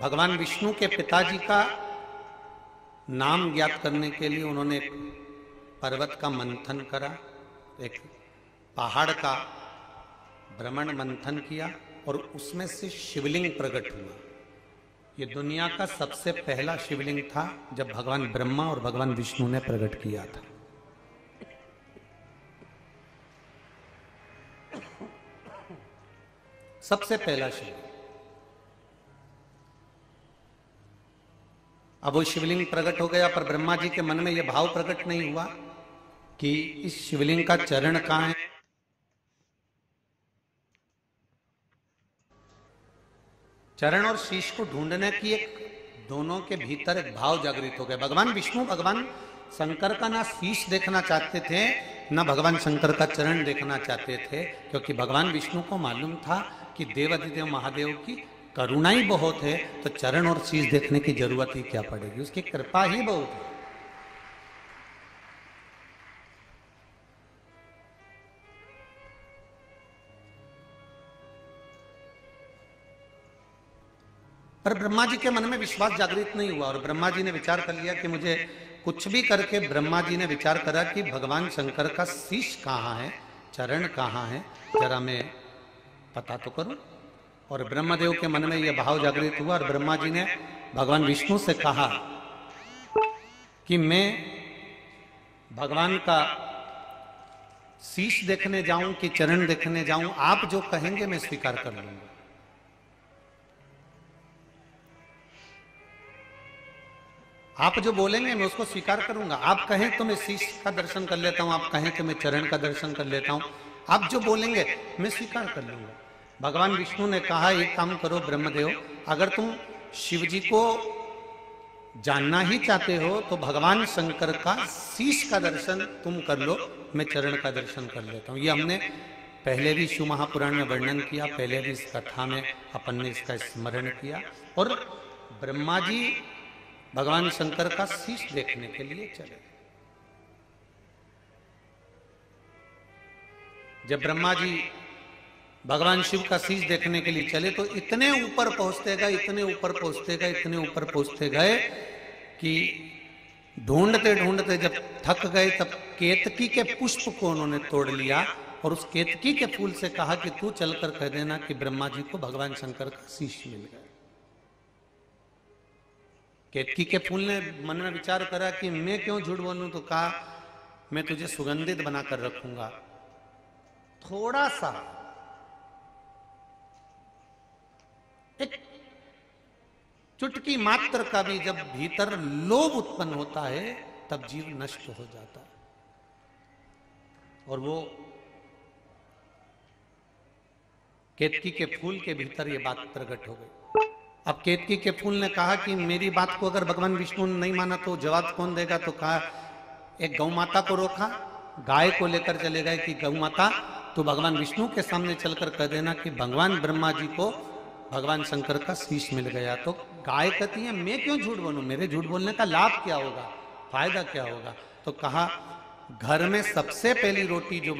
भगवान विष्णु के पिताजी का नाम ज्ञात करने के लिए उन्होंने एक पर्वत का मंथन करा, एक पहाड़ का भ्रमण मंथन किया और उसमें से शिवलिंग प्रकट हुआ। ये दुनिया का सबसे पहला शिवलिंग था जब भगवान ब्रह्मा और भगवान विष्णु ने प्रकट किया था। सबसे पहला शिवलिंग। अब वो शिवलिंग प्रकट हो गया, पर ब्रह्मा जी के मन में यह भाव प्रकट नहीं हुआ कि इस शिवलिंग का चरण कहाँ है। चरण और शीश को ढूँढने की एक दोनों के भीतर एक भाव जागृत हो गया। भगवान विष्णु, भगवान शंकर का ना शीश देखना चाहते थे, न भगवान शंकर का चरण देखना चाहते थे, क्योंकि भगवान विष्णु को मालूम था कि देवादिदेव महादेव की करुणा ही बहुत है तो चरण और शीश देखने की ज़रूरत ही क्या पड़ेगी? उसकी कृपा ही बहुत है। पर ब्रह्मा जी के मन में विश्वास जागृत नहीं हुआ, और ब्रह्मा जी ने विचार कर लिया कि मुझे कुछ भी करके ब्रह्मा जी ने विचार करा कि भगवान शंकर का शीश कहाँ है, चरण कहाँ है, जरा मैं पता तो करूँ? और ब्रह्मदेव के मन में यह भाव जागृत हुआ और ब्रह्मा जी ने भगवान विष्णु से कहा कि मैं भगवान का शीश देखने जाऊँ कि चरण देखने जाऊँ, आप जो कहेंगे मैं स्वीकार कर लूँगा। आप जो बोलेंगे मैं उसको स्वीकार करूँगा। आप कहें तो मैं शीश का दर्शन कर लेता हूँ, आप कहें तो मैं चरण का दर्शन कर लेता हूँ। आप जो बोलेंगे, मैं स्वीकार कर लूँगा। भगवान विष्णु ने कहा, एक काम करो ब्रह्मदेव, अगर तुम शिव जी को जानना ही चाहते हो तो भगवान शंकर का शीश का दर्शन तुम कर लो, मैं चरण का दर्शन कर लेता हूँ। ये हमने पहले भी शिव महापुराण में वर्णन किया, पहले भी इस कथा में अपन ने इसका स्मरण किया। और ब्रह्मा जी भगवान शंकर का शीश देखने के लिए चले जब ब्रह्मा जी भगवान शिव का शीश देखने के लिए चले तो इतने ऊपर पहुँचते गए, इतने ऊपर पहुँचते गए, इतने ऊपर पहुँचते गए कि ढूंढते ढूंढते जब थक गए तब केतकी के पुष्प को उन्होंने तोड़ लिया और उस केतकी के फूल से कहा कि तू चलकर कह देना कि ब्रह्मा जी को भगवान शंकर का शीश मिल गया। केतकी के फूल ने मन में विचार करा कि मैं क्यों झूठ बोलूँ? तो कहा, मैं तुझे सुगंधित बनाकर रखूँगा। थोड़ा सा एक चुटकी मात्र का भी जब भीतर लोभ उत्पन्न होता है, तब जीव नष्ट हो जाता है। और वो केतकी के फूल के भीतर ये बात प्रकट हो गई। अब केतकी के फूल ने कहा कि मेरी बात को अगर भगवान विष्णु ने नहीं माना तो जवाब कौन देगा? तो कहा, एक गौ माता को रोका, गाय को लेकर चले गए कि गौ माता तो भगवान विष्णु के सामने चलकर कह देना कि भगवान ब्रह्मा जी को भगवान शंकर का शीश मिल गया। तो गाय कहती है, मैं क्यों झूठ बोलूँ? मेरे झूठ बोलने का लाभ क्या होगा? फ़ायदा क्या होगा? तो कहा, घर में सबसे पहली रोटी जो